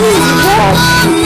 Jesus.